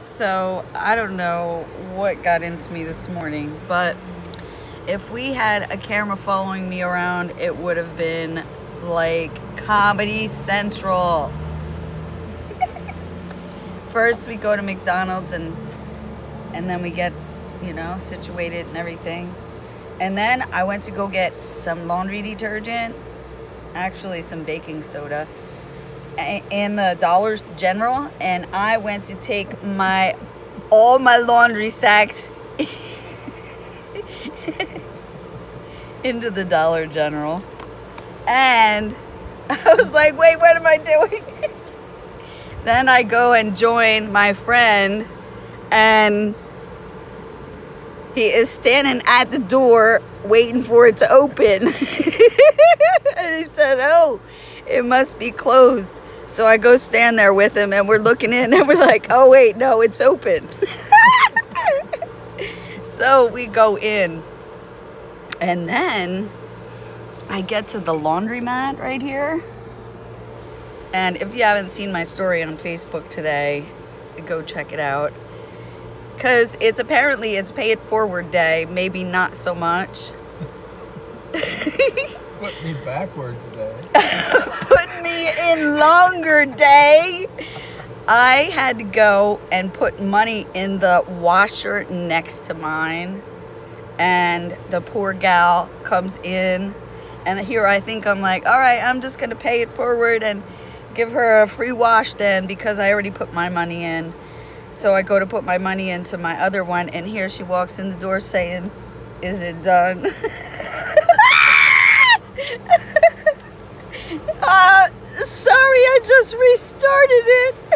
So I don't know what got into me this morning, but if we had a camera following me around, it would have been like Comedy Central. First we go to McDonald's and and then we get, you know, situated and everything. And then I went to go get some laundry detergent, actually some baking soda in the Dollar General and I went to take my all my laundry sacks into the Dollar General. And I was like wait what am I doing? Then I go and join my friend and he is standing at the door waiting for it to open. And he said oh it must be closed so I go stand there with him and we're looking in and we're like, oh wait, no, it's open. so we go in and then I get to the laundromat right here. And if you haven't seen my story on Facebook today, go check it out. Cause it's apparently it's pay it forward day, maybe not so much. Put me backwards day. Longer day. I had to go and put money in the washer next to mine. And the poor gal comes in. And here I think I'm like, all right, I'm just going to pay it forward and give her a free wash then because I already put my money in. So I go to put my money into my other one. And here she walks in the door saying, is it done? just restarted it.